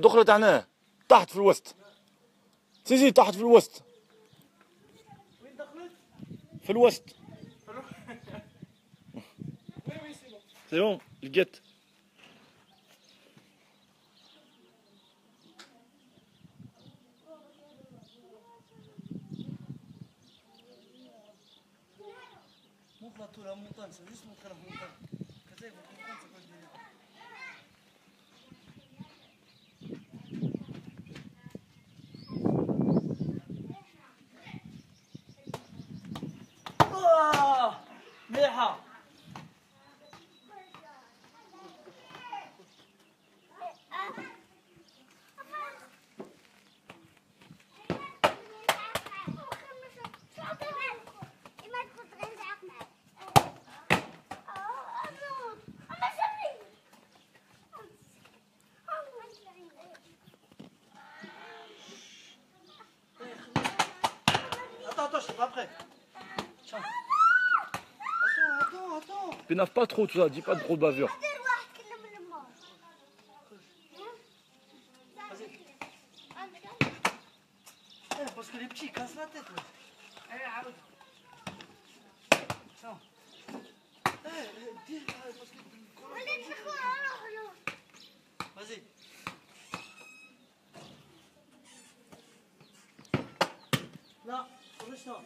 دخلت هنا تحت في الوسط. سي سي تحت في الوسط. وين دخلت؟ في الوسط. سي بون لقيت. مو بلاطو لا مونتان سي جوست مونتان مونتان كتايب 好。attends, attends, je suis pas prêt. Tiens. Pénave pas trop, tout ça, dis pas trop de bavure. Eh, parce que les petits cassent la tête. Eh, eh, Vas-y. Là, on reste là.